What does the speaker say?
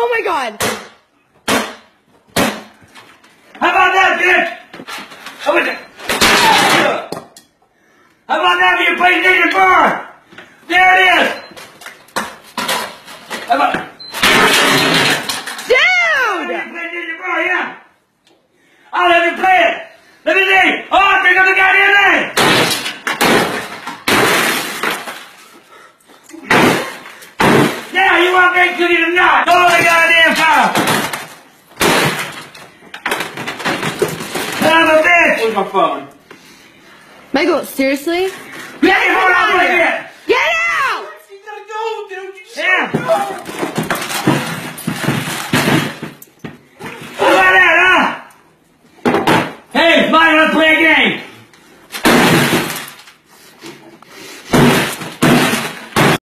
Oh my god. How about that, bitch? How about that? How about that you playing Ninja Bar? There it is. How about Dude! you play Ninja Bar, yeah? I'll let you play want me to tonight? The goddamn time. Son of a bitch. Where's my phone? Michael, seriously? Get, Get out, out of here. Get out! You gotta go, dude. You just yeah. gotta go. How about that, huh? Hey, it's mine, I'm.